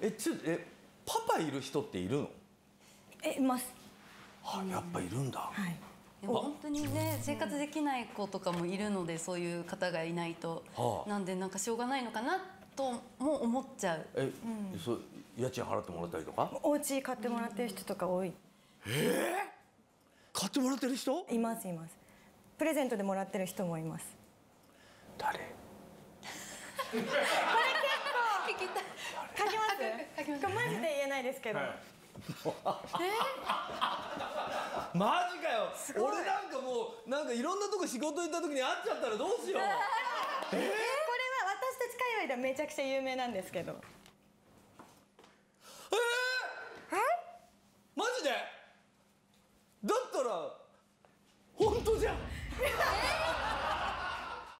えちょえパパいる人っているの？えいます。あやっぱいるんだ、はい。本当にね生活できない子とかもいるのでそういう方がいないと、はあ。なんでなんかしょうがないのかなとも思っちゃう。え、そう家賃払ってもらったりとか？お家買ってもらってる人とか多い。買ってもらってる人？いますいます。プレゼントでもらってる人もいます。誰？聞きたい。書きます？書きます。マジで言えないですけど、はい、え？マジかよ。俺なんかもうなんかいろんなとこ仕事行った時に会っちゃったらどうしよう。え？ー、これは私たち界隈ではめちゃくちゃ有名なんですけど。え？ー、え？マジで？だったら本当じゃん。